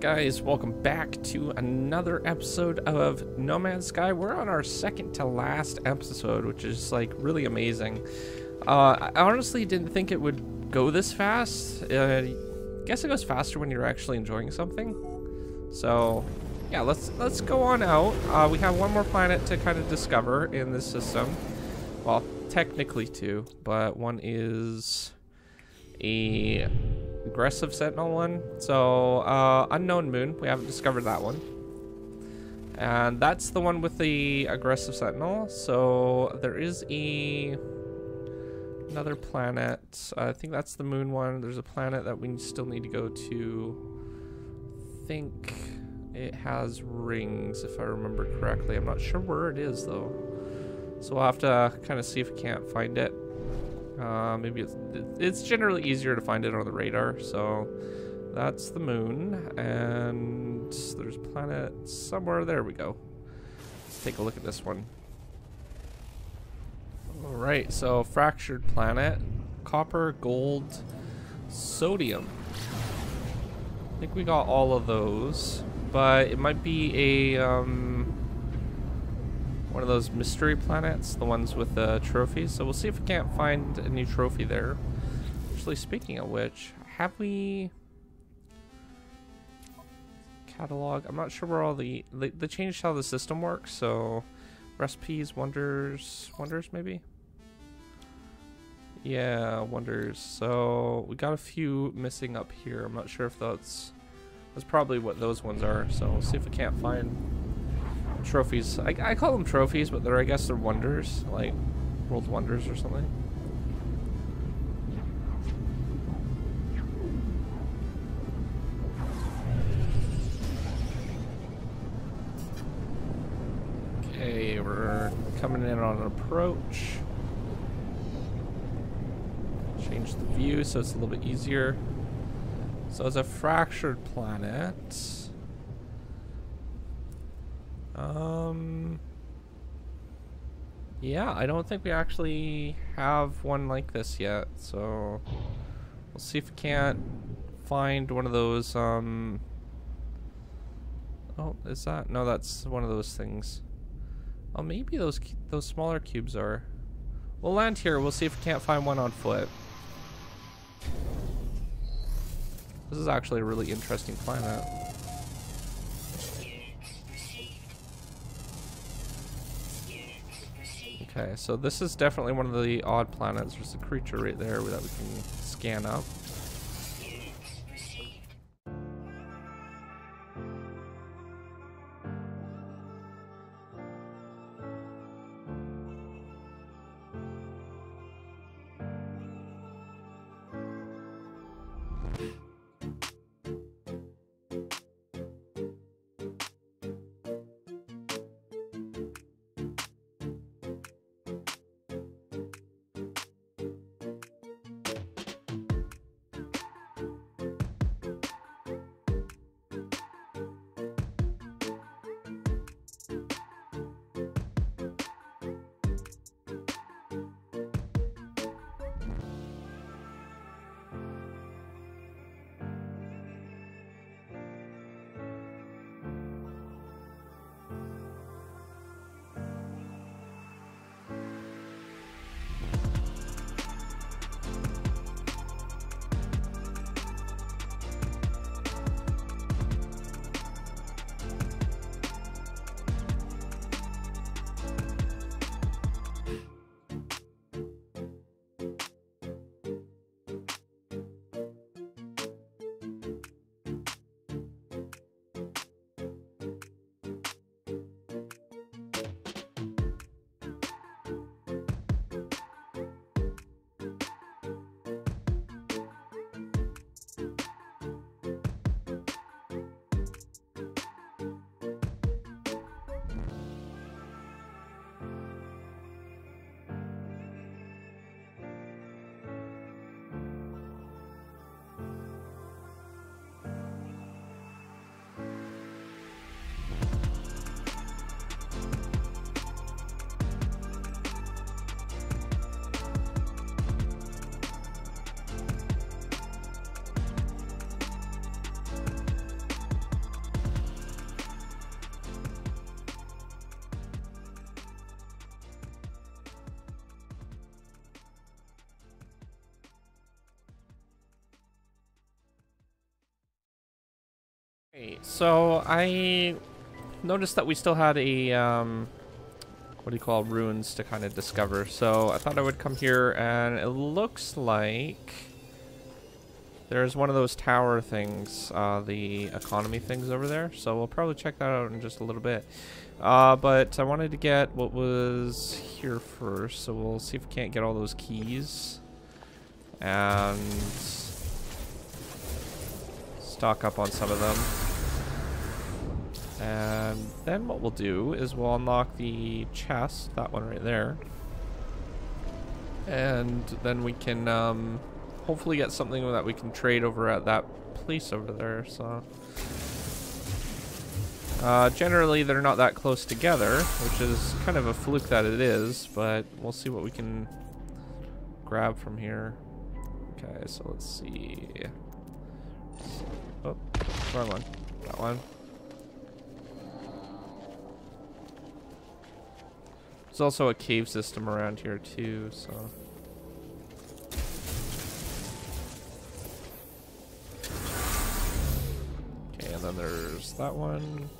Guys, welcome back to another episode of No Man's Sky. We're on our second to last episode, which is like really amazing. Uh, I honestly didn't think it would go this fast. Uh, I guess it goes faster when you're actually enjoying something. So, yeah, let's let's go on out. Uh, we have one more planet to kind of discover in this system. Well, technically two, but one is a aggressive sentinel one. So, uh, unknown moon, we haven't discovered that one. And that's the one with the aggressive sentinel. So there is a another planet. I think that's the moon one. There's a planet that we still need to go to. I think it has rings, if I remember correctly. I'm not sure where it is though. So we'll have to kind of see if we can't find it. Uh, maybe it's it's generally easier to find it on the radar. So that's the moon, and there's a planet somewhere. There we go. Let's take a look at this one. All right, so fractured planet, copper, gold, sodium. I think we got all of those, but it might be a um, one of those mystery planets, the ones with the trophies. So we'll see if we can't find a new trophy there. Actually, speaking of which, have we catalog? I'm not sure where all the they, changed how the system works. So recipes, wonders, wonders maybe. Yeah, wonders. So we got a few missing up here. I'm not sure if that's that's probably what those ones are. So we'll see if we can't find trophies. I, I call them trophies, but they're I guess they're wonders, like world wonders or something. Okay, we're coming in on an approach. Change the view so it's a little bit easier. So it's a fractured planet. Um. Yeah, I don't think we actually have one like this yet, so we'll see if we can't find one of those, um... Oh, is that? No, that's one of those things. Oh, maybe those those smaller cubes are. We'll land here, we'll see if we can't find one on foot. This is actually a really interesting planet. Okay, so this is definitely one of the odd planets. There's a creature right there that we can scan up. So I noticed that we still had a, um, what do you call ruins to kind of discover. So I thought I would come here and it looks like there's one of those tower things, uh, the economy things over there. So we'll probably check that out in just a little bit. Uh, but I wanted to get what was here first. So we'll see if we can't get all those keys. And stock up on some of them. And then what we'll do is we'll unlock the chest, that one right there. And then we can um, hopefully get something that we can trade over at that place over there. So uh, generally they're not that close together, which is kind of a fluke that it is, but we'll see what we can grab from here. Okay, so let's see. Oh, wrong one. That one. There's also a cave system around here too, so. Okay, and then there's that one.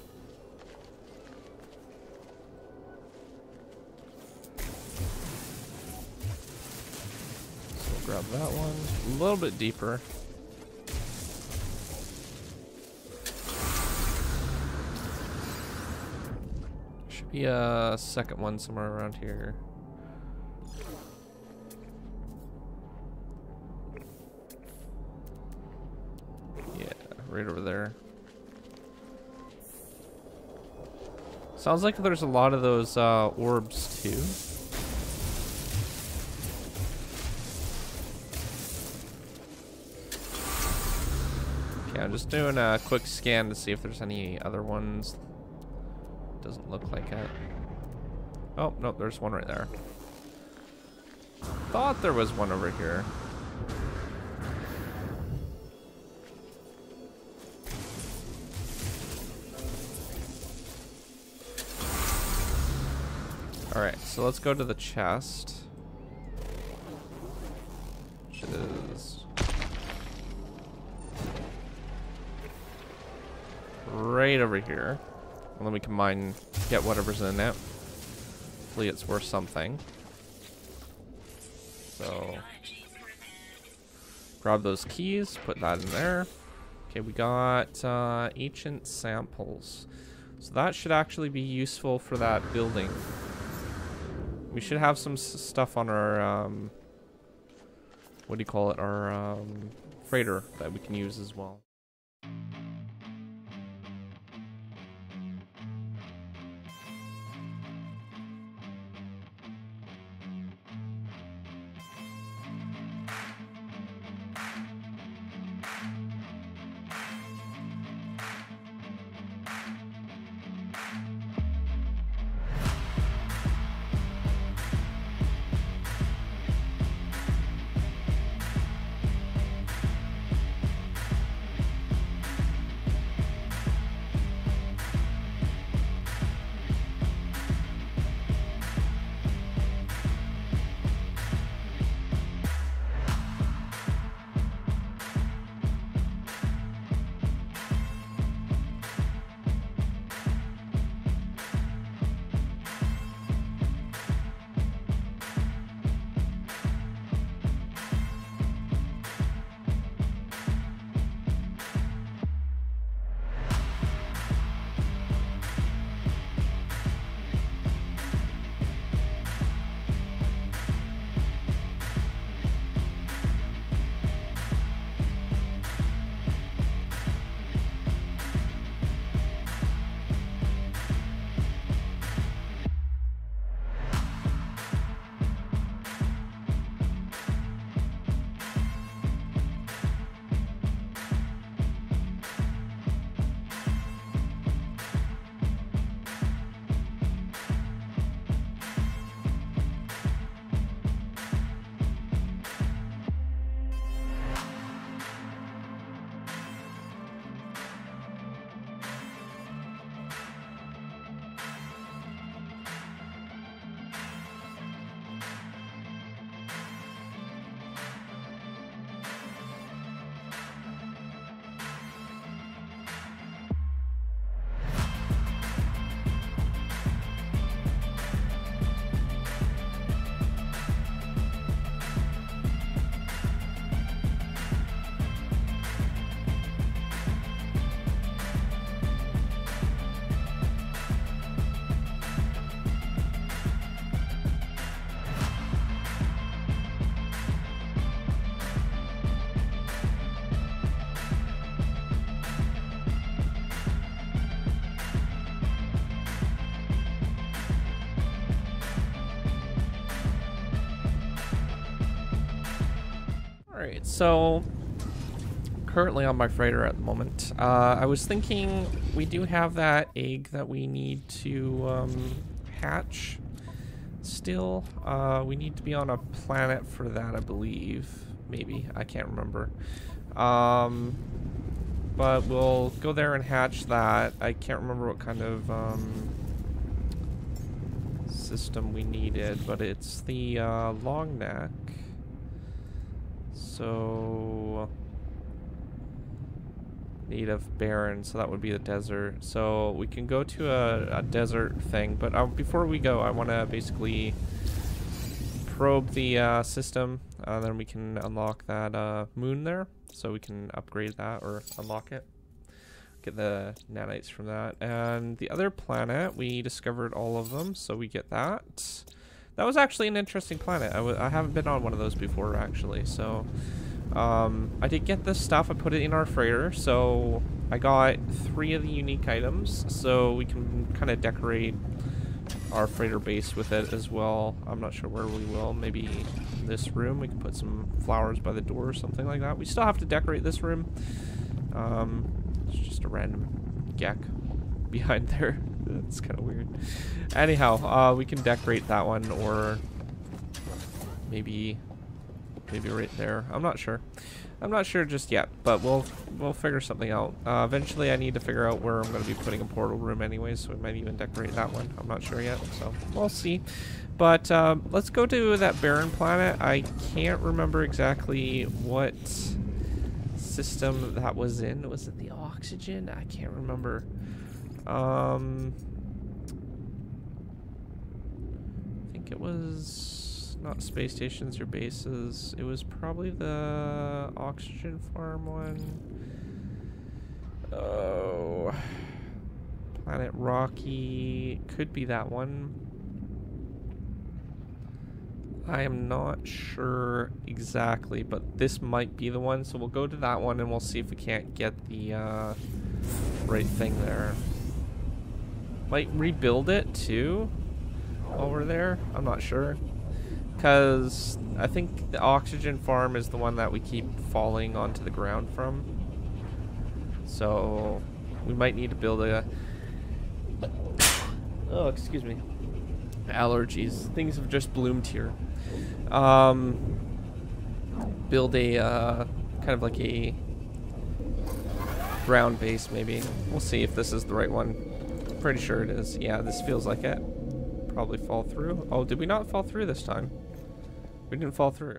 So we'll grab that one. A little bit deeper. Be a second one somewhere around here. Yeah, right over there. Sounds like there's a lot of those uh, orbs too. Okay, I'm just doing a quick scan to see if there's any other ones doesn't look like it. Oh, no, there's one right there. Thought there was one over here. Alright, so let's go to the chest. Which is... Right over here. And then we can mine, get whatever's in it. Hopefully it's worth something. So, grab those keys, put that in there. Okay, we got uh, ancient samples. So that should actually be useful for that building. We should have some stuff on our, um, what do you call it, our um, freighter that we can use as well. Alright, so currently on my freighter at the moment. Uh, I was thinking we do have that egg that we need to um, hatch still. Uh, we need to be on a planet for that, I believe. Maybe. I can't remember. Um, but we'll go there and hatch that. I can't remember what kind of um, system we needed, but it's the uh, long neck. So native barren, so that would be the desert. So we can go to a, a desert thing, but uh, before we go, I want to basically probe the uh, system, uh, then we can unlock that uh, moon there, so we can upgrade that or unlock it. Get the nanites from that. And the other planet, we discovered all of them, so we get that. That was actually an interesting planet. I w I haven't been on one of those before, actually, so... Um, I did get this stuff, I put it in our freighter, so I got three of the unique items, so we can kind of decorate our freighter base with it as well. I'm not sure where we will. Maybe this room. We can put some flowers by the door or something like that. We still have to decorate this room. Um, it's just a random gek behind there. That's kind of weird. Anyhow, uh, we can decorate that one or maybe maybe right there. I'm not sure. I'm not sure just yet, but we'll we'll figure something out. Uh, eventually, I need to figure out where I'm going to be putting a portal room anyways, so we might even decorate that one. I'm not sure yet, so we'll see. But um, let's go to that barren planet. I can't remember exactly what system that was in. Was it the oxygen? I can't remember. Um, I think it was not space stations or bases. It was probably the oxygen farm one. Oh. Planet Rocky. Could be that one. I am not sure exactly, but this might be the one. So we'll go to that one and we'll see if we can't get the uh, right thing there. Might rebuild it too over there. I'm not sure. Because I think the oxygen farm is the one that we keep falling onto the ground from. So we might need to build a... Oh, excuse me. Allergies. Things have just bloomed here. Um, build a uh, kind of like a ground base maybe. We'll see if this is the right one. Pretty sure it is. Yeah, this feels like it. Probably fall through. Oh, did we not fall through this time? We didn't fall through.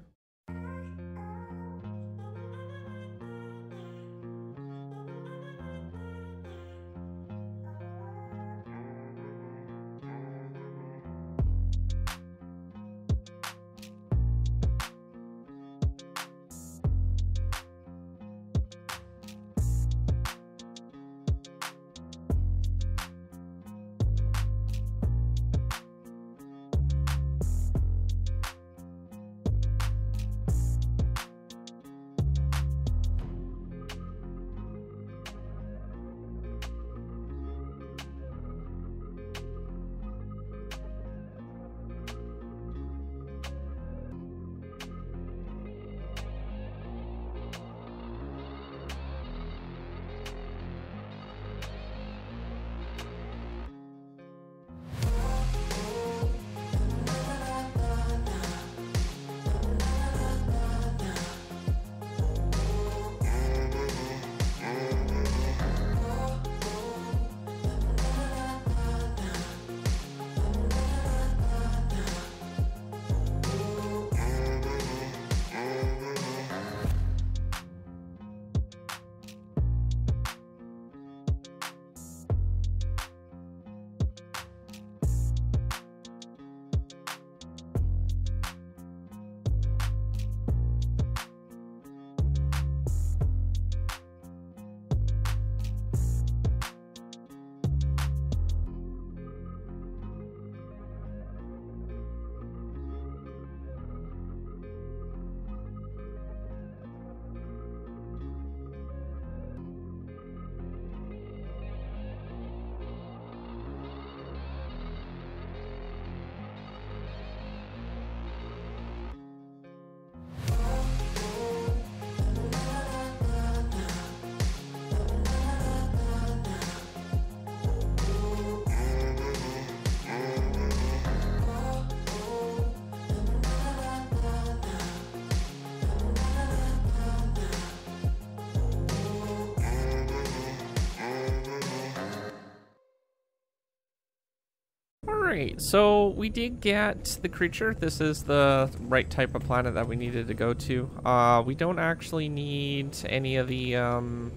Alright, so we did get the creature. This is the right type of planet that we needed to go to. Uh, we don't actually need any of the, um...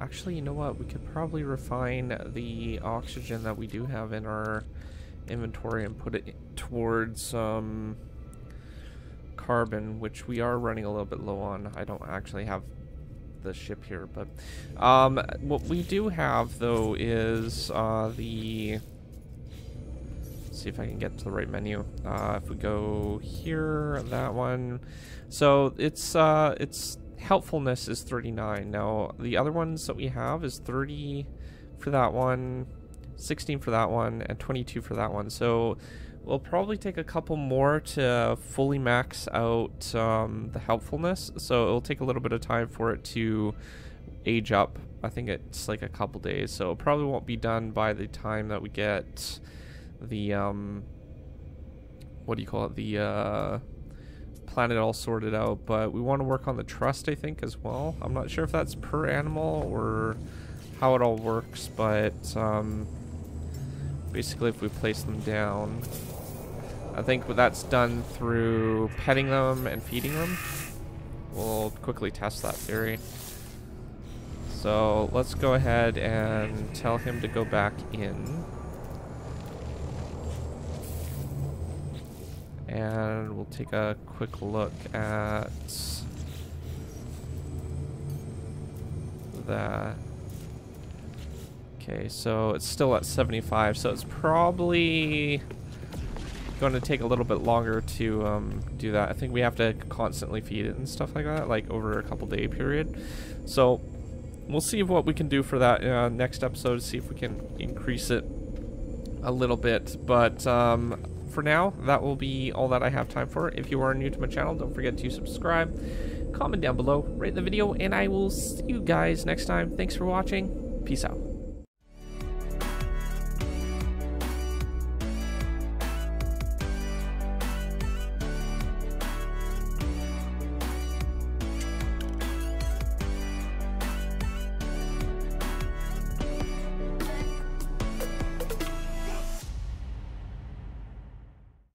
Actually, you know what? We could probably refine the oxygen that we do have in our inventory and put it towards, um... Carbon, which we are running a little bit low on. I don't actually have the ship here, but um, what we do have though is uh, the see if I can get to the right menu. Uh, if we go here, that one. So it's uh, it's helpfulness is 39. Now the other ones that we have is 30 for that one, 16 for that one, and 22 for that one. So we'll probably take a couple more to fully max out um, the helpfulness. So it'll take a little bit of time for it to age up. I think it's like a couple days. So it probably won't be done by the time that we get the um what do you call it? The uh planet all sorted out but we want to work on the trust I think as well. I'm not sure if that's per animal or how it all works but um basically if we place them down I think that's done through petting them and feeding them we'll quickly test that theory. So let's go ahead and tell him to go back in And we'll take a quick look at that. Okay, so it's still at 75, so it's probably going to take a little bit longer to um, do that. I think we have to constantly feed it and stuff like that, like over a couple day period. So we'll see what we can do for that uh, next episode, see if we can increase it a little bit. But um, for now, that will be all that I have time for. If you are new to my channel, don't forget to subscribe, comment down below, rate the video, and I will see you guys next time. Thanks for watching. Peace out.